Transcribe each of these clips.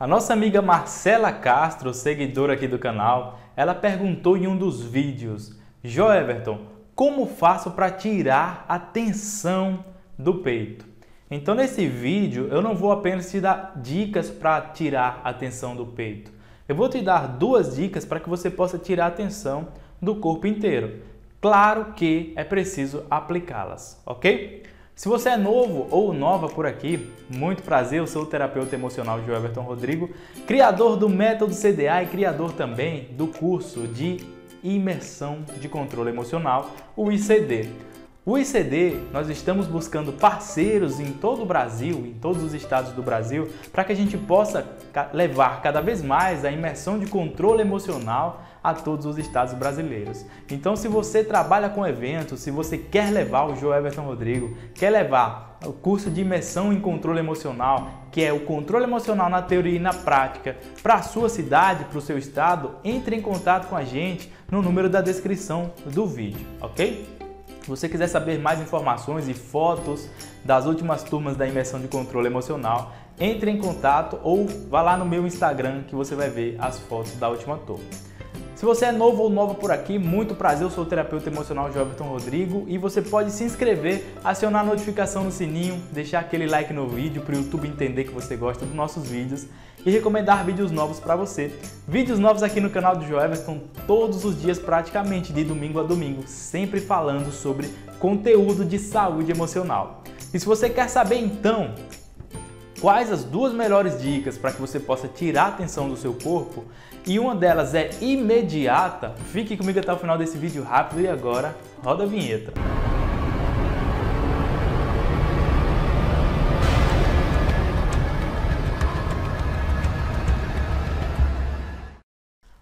A nossa amiga Marcela Castro, seguidora aqui do canal, ela perguntou em um dos vídeos: Jo Everton, como faço para tirar a tensão do peito? Então, nesse vídeo, eu não vou apenas te dar dicas para tirar a tensão do peito. Eu vou te dar duas dicas para que você possa tirar a tensão do corpo inteiro. Claro que é preciso aplicá-las, ok? Se você é novo ou nova por aqui, muito prazer, eu sou o terapeuta emocional João Everton Rodrigo, criador do método CDA e criador também do curso de imersão de controle emocional, o ICD. O ICD, nós estamos buscando parceiros em todo o Brasil, em todos os estados do Brasil, para que a gente possa levar cada vez mais a imersão de controle emocional a todos os estados brasileiros. Então, se você trabalha com eventos, se você quer levar o Joe Everton Rodrigo, quer levar o curso de imersão em controle emocional, que é o controle emocional na teoria e na prática, para a sua cidade, para o seu estado, entre em contato com a gente no número da descrição do vídeo, ok? Se você quiser saber mais informações e fotos das últimas turmas da imersão de controle emocional, entre em contato ou vá lá no meu Instagram que você vai ver as fotos da última turma. Se você é novo ou nova por aqui, muito prazer, eu sou o terapeuta emocional Joberton Rodrigo e você pode se inscrever, acionar a notificação no sininho, deixar aquele like no vídeo para o YouTube entender que você gosta dos nossos vídeos e recomendar vídeos novos para você. Vídeos novos aqui no canal do Joeverton todos os dias praticamente, de domingo a domingo, sempre falando sobre conteúdo de saúde emocional. E se você quer saber então quais as duas melhores dicas para que você possa tirar a atenção do seu corpo, e uma delas é imediata, fique comigo até o final desse vídeo rápido e agora roda a vinheta.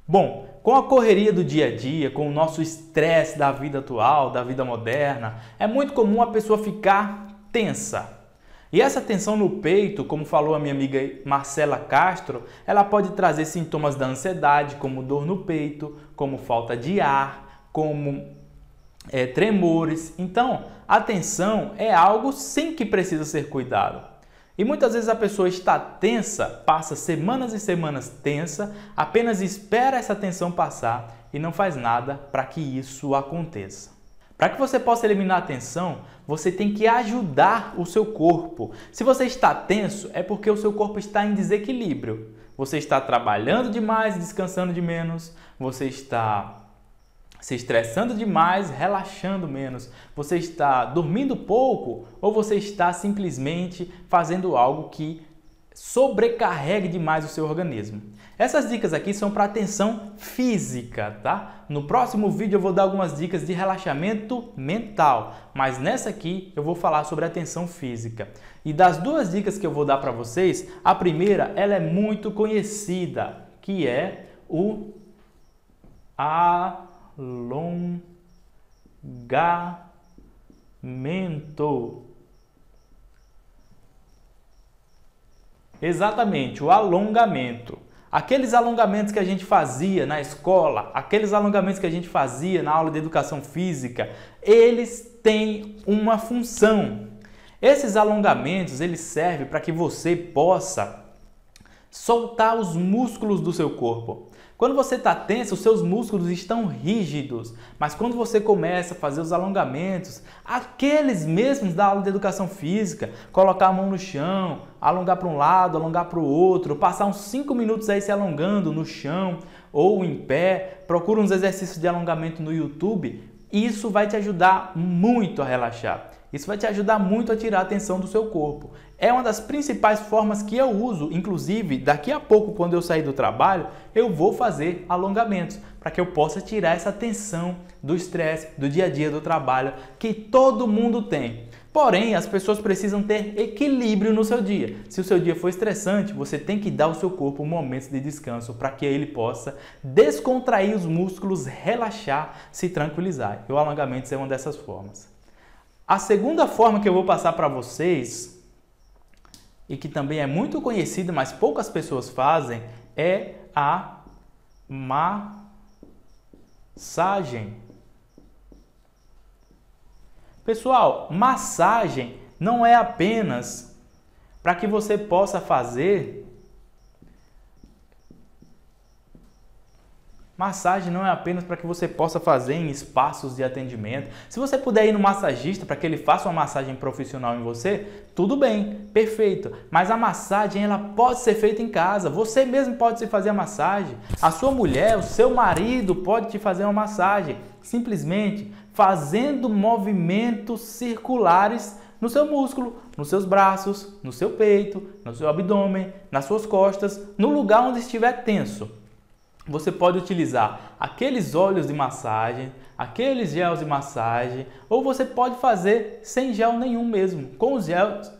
Bom, com a correria do dia a dia, com o nosso estresse da vida atual, da vida moderna, é muito comum a pessoa ficar tensa, e essa tensão no peito, como falou a minha amiga Marcela Castro, ela pode trazer sintomas da ansiedade, como dor no peito, como falta de ar, como é, tremores. Então, a tensão é algo sim que precisa ser cuidado. E muitas vezes a pessoa está tensa, passa semanas e semanas tensa, apenas espera essa tensão passar e não faz nada para que isso aconteça. Para que você possa eliminar a tensão, você tem que ajudar o seu corpo. Se você está tenso, é porque o seu corpo está em desequilíbrio. Você está trabalhando demais, descansando de menos, você está se estressando demais, relaxando menos, você está dormindo pouco ou você está simplesmente fazendo algo que sobrecarregue demais o seu organismo. Essas dicas aqui são para atenção física, tá? No próximo vídeo eu vou dar algumas dicas de relaxamento mental, mas nessa aqui eu vou falar sobre atenção física. E das duas dicas que eu vou dar para vocês, a primeira ela é muito conhecida, que é o alongamento. Exatamente, o alongamento. Aqueles alongamentos que a gente fazia na escola, aqueles alongamentos que a gente fazia na aula de educação física, eles têm uma função. Esses alongamentos, eles servem para que você possa soltar os músculos do seu corpo. Quando você está tenso, os seus músculos estão rígidos, mas quando você começa a fazer os alongamentos, aqueles mesmos da aula de educação física, colocar a mão no chão, alongar para um lado, alongar para o outro, passar uns 5 minutos aí se alongando no chão ou em pé, procura uns exercícios de alongamento no YouTube, isso vai te ajudar muito a relaxar. Isso vai te ajudar muito a tirar a tensão do seu corpo. É uma das principais formas que eu uso, inclusive daqui a pouco, quando eu sair do trabalho, eu vou fazer alongamentos para que eu possa tirar essa tensão do estresse, do dia a dia do trabalho que todo mundo tem. Porém, as pessoas precisam ter equilíbrio no seu dia. Se o seu dia for estressante, você tem que dar ao seu corpo momentos de descanso para que ele possa descontrair os músculos, relaxar, se tranquilizar. E o alongamento é uma dessas formas. A segunda forma que eu vou passar para vocês, e que também é muito conhecida, mas poucas pessoas fazem, é a massagem. Pessoal, massagem não é apenas para que você possa fazer Massagem não é apenas para que você possa fazer em espaços de atendimento. Se você puder ir no massagista para que ele faça uma massagem profissional em você, tudo bem, perfeito. Mas a massagem ela pode ser feita em casa. Você mesmo pode se fazer a massagem. A sua mulher, o seu marido pode te fazer uma massagem. Simplesmente fazendo movimentos circulares no seu músculo, nos seus braços, no seu peito, no seu abdômen, nas suas costas, no lugar onde estiver tenso você pode utilizar aqueles óleos de massagem, aqueles gels de massagem, ou você pode fazer sem gel nenhum mesmo. Com os gels,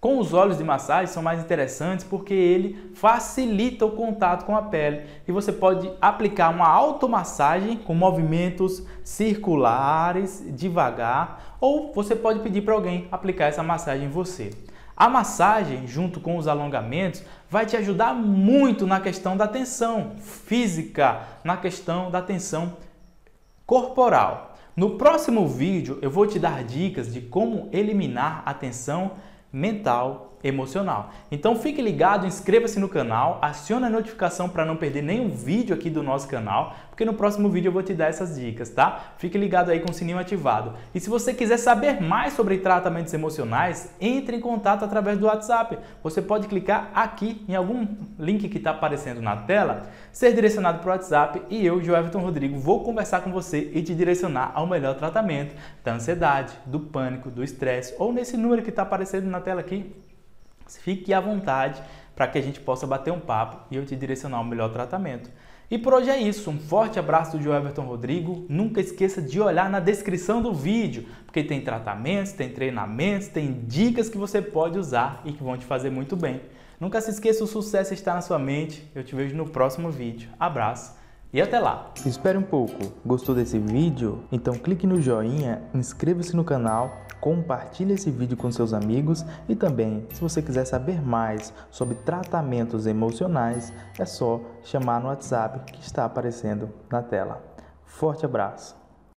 com os óleos de massagem são mais interessantes porque ele facilita o contato com a pele e você pode aplicar uma automassagem com movimentos circulares, devagar, ou você pode pedir para alguém aplicar essa massagem em você. A massagem, junto com os alongamentos, vai te ajudar muito na questão da tensão física, na questão da tensão corporal. No próximo vídeo eu vou te dar dicas de como eliminar a tensão mental emocional. Então fique ligado, inscreva-se no canal, acione a notificação para não perder nenhum vídeo aqui do nosso canal, porque no próximo vídeo eu vou te dar essas dicas, tá? Fique ligado aí com o sininho ativado. E se você quiser saber mais sobre tratamentos emocionais, entre em contato através do WhatsApp. Você pode clicar aqui em algum link que está aparecendo na tela, ser direcionado para o WhatsApp e eu, Joelton Rodrigo, vou conversar com você e te direcionar ao melhor tratamento da ansiedade, do pânico, do estresse ou nesse número que está aparecendo na tela aqui Fique à vontade para que a gente possa bater um papo e eu te direcionar o melhor tratamento. E por hoje é isso. Um forte abraço de Everton Rodrigo. Nunca esqueça de olhar na descrição do vídeo, porque tem tratamentos, tem treinamentos, tem dicas que você pode usar e que vão te fazer muito bem. Nunca se esqueça, o sucesso está na sua mente. Eu te vejo no próximo vídeo. Abraço e até lá! Espere um pouco. Gostou desse vídeo? Então clique no joinha, inscreva-se no canal compartilhe esse vídeo com seus amigos e também, se você quiser saber mais sobre tratamentos emocionais, é só chamar no WhatsApp que está aparecendo na tela. Forte abraço!